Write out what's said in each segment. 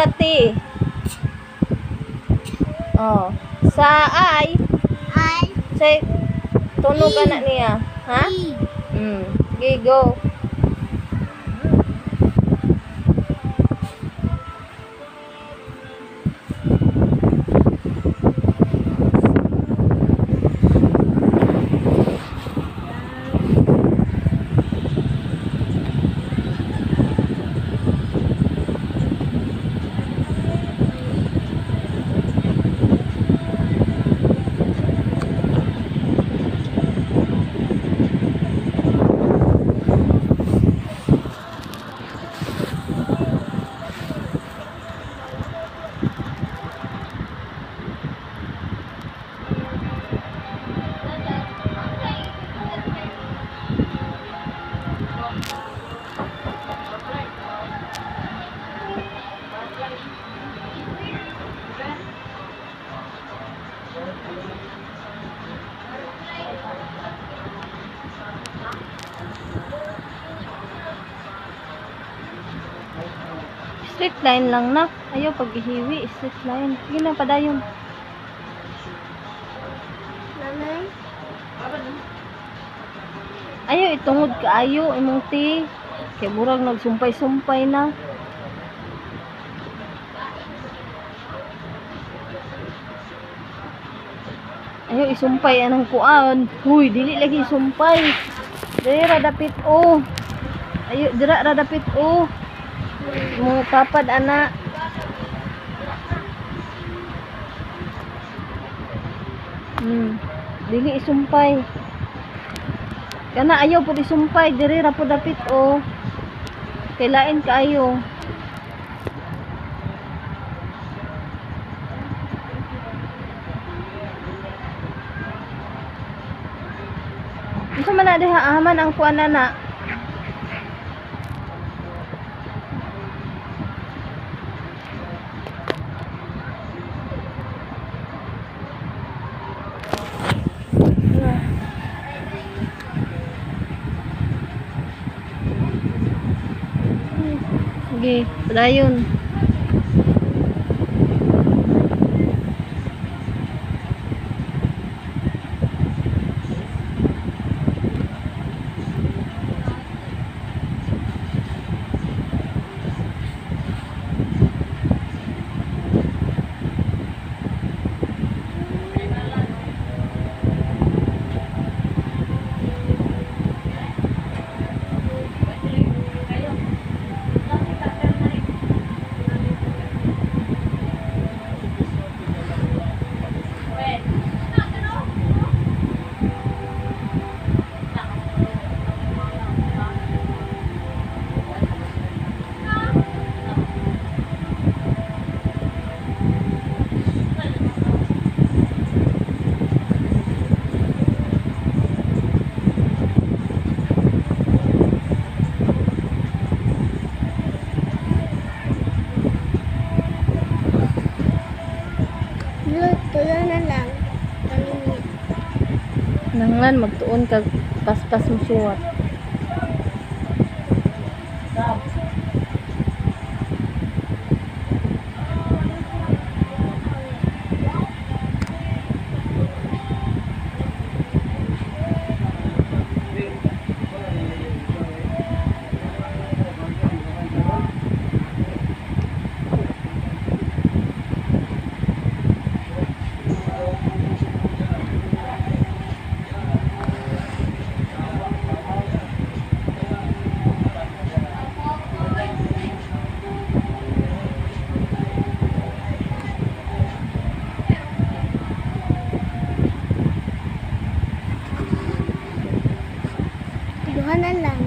sa T. Oh. Sa I, I, say, tunog ka na niya. Ha? E. Mm. Okay, Straight line lang na. Ayaw paghihiwi. Straight line. Sige na, padayon. Nanay, Ayaw, itungod ka. Ayaw, imong ti. Kaya murag nagsumpay-sumpay na. Ayaw, isumpay anang kuan. Huy, dili lagi sumpay. Dili radapit o. Ayaw, dira radapit o. Mo papad ana. Hmm. Dili isumpay. Kana ayaw po isumpay, diri ra po dapit o. Kailain kaayo. Unsa man na diha aman ang kuan na Sige, luto na lang. Nangan magtuon kag paspas mo suwat. Duha na lang.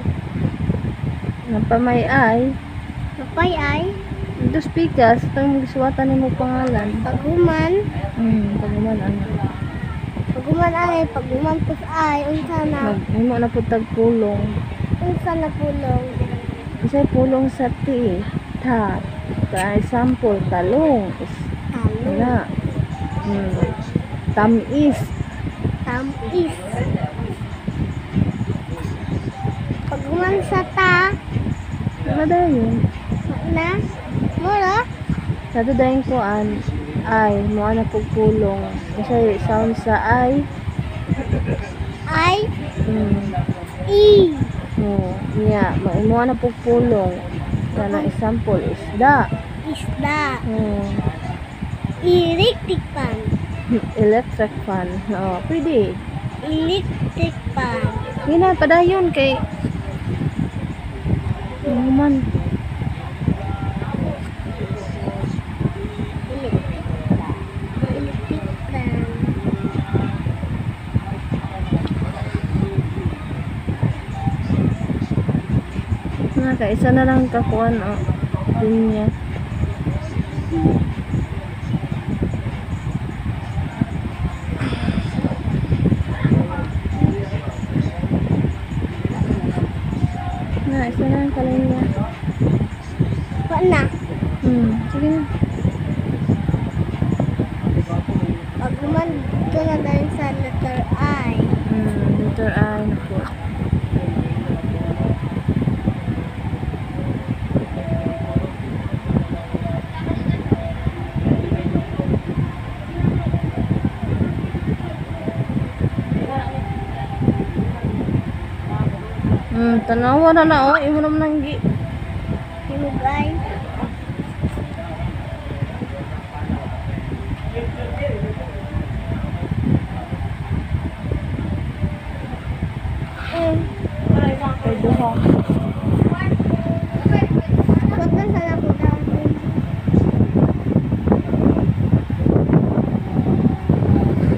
Napamay ay Kapay ay, dos pikas tang magsuwatan nimo pangalan. paguman. Hmm, pagman ana. Paguman ay, paguman pus ay, unsa na, Mag imo na pud tag pulong. unsa na pulong. Isay pulong sa ti. Ta. For example, talong. Is, Talo. na. Hmm. Tamis. Tamis. Paguman sa Ano yun? na, mura, Sa dayong kuan ay mo na pugpulong. Kasi sound sa ay I, mm, E. oh, niya mo na pugpulong. Kana example isda. Isda. Oh, Electric fan. electric fan. Oh, pwede. Electric fan. Gina padayon kay Ano man. Electric fan. Na lang kakuan oh. Linya. Na, isa na lang kalinya. Wala na. Hmm, sige na. Pag dito na dahil sa letter I. Hmm, letter I na po. Hmm, tanawa na na oh. Imo naman ang gi. Hinugay. 嗯，我哋。